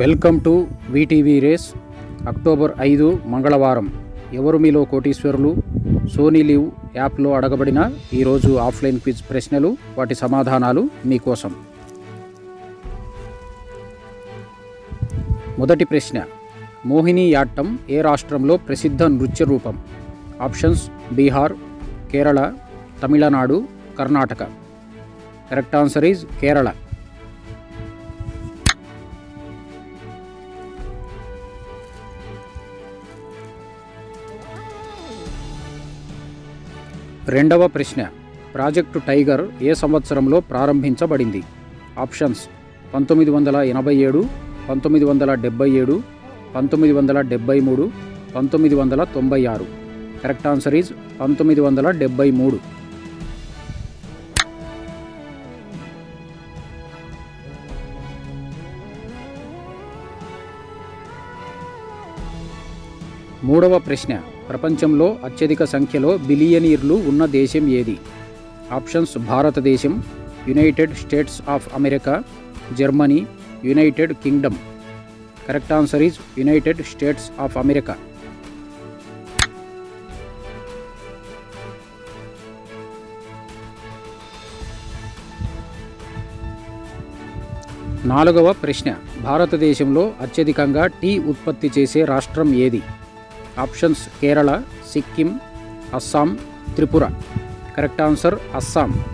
Welcome to VTV race October ఐదు మంగళవారం. ఎవరు మీలో కోటీశ్వరులు? సోనీ లీవ్ యాప్లో అడగబడిన ఈరోజు ఆఫ్లైన్ క్విజ్ ప్రశ్నలు వాటి సమాధానాలు మీకోసం మొదటి ప్రశ్న మోహిని యాట్టం ఏ రాష్ట్రంలో ప్రసిద్ధ నృత్య రూపం? Options Bihar Kerala Tamil Nadu Karnataka. Correct answer is Kerala. రెండవ ప్రశ్న. ప్రాజెక్టు టైగర్ ఏ సంవత్సరంలో ప్రారంభించబడింది? ఆప్షన్స్. పంతొమ్మిది వందల ఎనభై ఏడు పంతొమ్మిది వందల డెబ్బై ఏడు పంతొమ్మిది వందల డెబ్బై మూడు పంతొమ్మిది వందల తొంభై ఆరు. కరెక్ట్ ఆన్సర్ ఈజ్ పంతొమ్మిది వందల డెబ్బై మూడు. మూడవ ప్రశ్న. ప్రపంచంలో అత్యధిక సంఖ్యలో బిలియనీర్లు ఉన్న దేశం ఏది? ఆప్షన్స్ భారతదేశం United States of America Germany United Kingdom. Correct answer is United States of America. నాలుగవ ప్రశ్న. భారతదేశంలో అత్యధికంగా టీ ఉత్పత్తి చేసే రాష్ట్రం ఏది? Options Kerala Sikkim Assam Tripura. Correct answer Assam.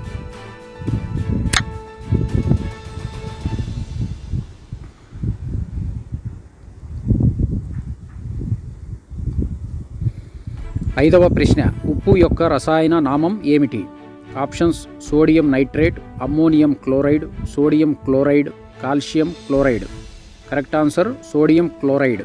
ఐదవ ప్రశ్న ఉప్పు యొక్క రసాయన నామం ఏమిటి? Options sodium nitrate ammonium chloride sodium chloride calcium chloride. Correct answer sodium chloride.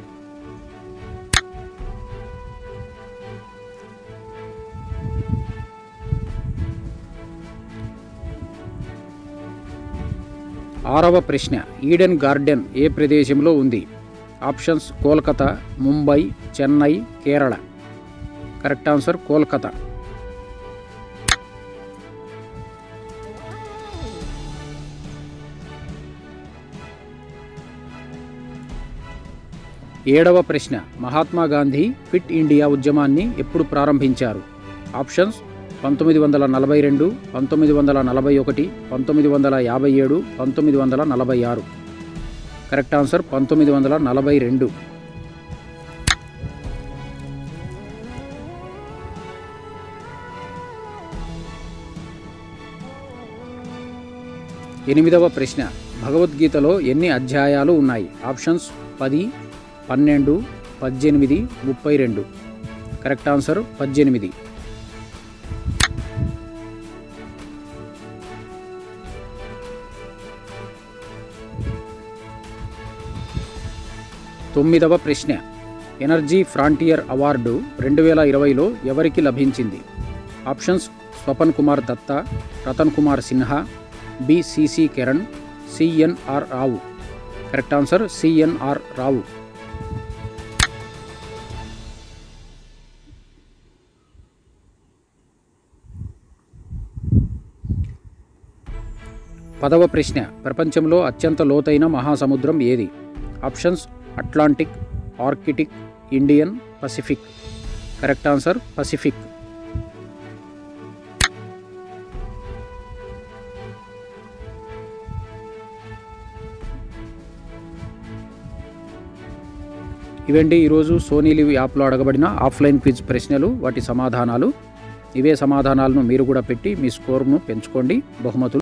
ఆరవ ప్రశ్న ఈడెన్ గార్డెన్ ఏ ప్రదేశంలో ఉంది? Options Kolkata Mumbai Chennai Kerala. Correct answer Kolkata. ఏడవ ప్రశ్న మహాత్మా గాంధీ ఫిట్ ఇండియా ఉద్యమాన్ని ఎప్పుడు ప్రారంభించారు? ఆప్షన్స్ పంతొమ్మిది వందల నలభై రెండు పంతొమ్మిది వందల నలభై ఒకటి పంతొమ్మిది వందల యాభై ఏడు పంతొమ్మిది వందల నలభై ఆరు. కరెక్ట్ ఆన్సర్ పంతొమ్మిది వందల నలభై రెండు. ఎనిమిదవ ప్రశ్న. భగవద్గీతలో ఎన్ని అధ్యాయాలు ఉన్నాయి? ఆప్షన్స్ పది పన్నెండు పద్దెనిమిది ముప్పై రెండు. కరెక్ట్ ఆన్సర్ పద్దెనిమిది. తొమ్మిదవ ప్రశ్న. ఎనర్జీ ఫ్రాంటియర్ అవార్డు రెండు వేల ఇరవైలో ఎవరికి లభించింది? Options Swapan Kumar Datta Ratan Kumar Sinha BCC Kiran CNR Rao. Correct answer CNR Rao. పదవ ప్రశ్న. ప్రపంచంలో అత్యంత లోతైన మహాసముద్రం ఏది? Options Atlantic Arctic Indian Pacific. Correct answer Pacific. ఇవండి ఈరోజు సోనీ లివ్ యాప్లో అడగబడిన ఆఫ్లైన్ క్విజ్ ప్రశ్నలు వాటి సమాధానాలు. ఇవే సమాధానాలను మీరు కూడా పెట్టి మీ స్కోర్ను పెంచుకోండి. బహుమతులు.